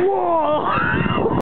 Whoa!